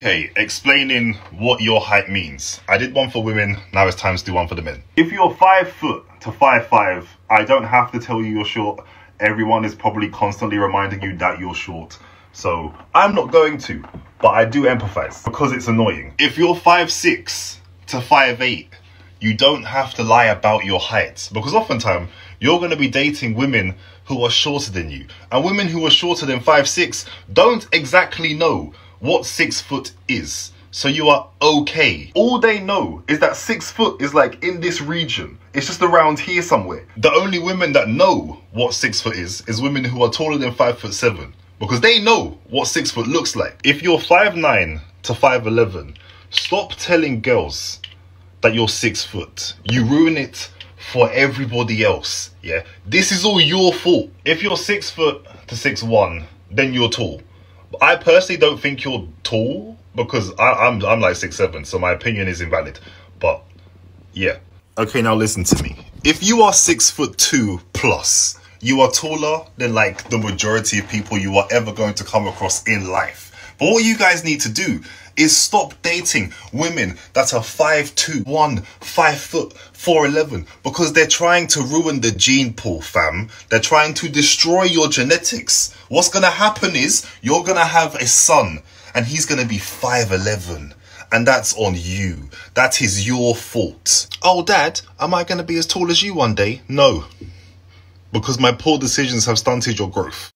Okay, explaining what your height means. I did one for women, now it's time to do one for the men. If you're five foot to five five, I don't have to tell you you're short. Everyone is probably constantly reminding you that you're short. So I'm not going to, but I do empathize because it's annoying. If you're five six to five eight, you don't have to lie about your height because oftentimes you're going to be dating women who are shorter than you. And women who are shorter than five six don't exactly know what six foot is. So you are okay. All they know is that six foot is like in this region. It's just around here somewhere. The only women that know what six foot is, is women who are taller than five foot seven. Because they know what six foot looks like. If you're five nine to 5'11, stop telling girls that you're six foot. You ruin it for everybody else. Yeah. This is all your fault. If you're six foot to six one, then you're tall. I personally don't think you're tall because I, am I'm, I'm like six seven, so my opinion is invalid. But yeah. Okay, now listen to me. If you are six foot two plus, you are taller than like the majority of people you are ever going to come across in life. But what you guys need to do is stop dating women that are 5'2", 1, 5 foot, 4'11", because they're trying to ruin the gene pool, fam. They're trying to destroy your genetics. What's gonna happen is you're gonna have a son and he's gonna be 5'11". And that's on you. That is your fault. Oh, dad, am I gonna be as tall as you one day? No. Because my poor decisions have stunted your growth.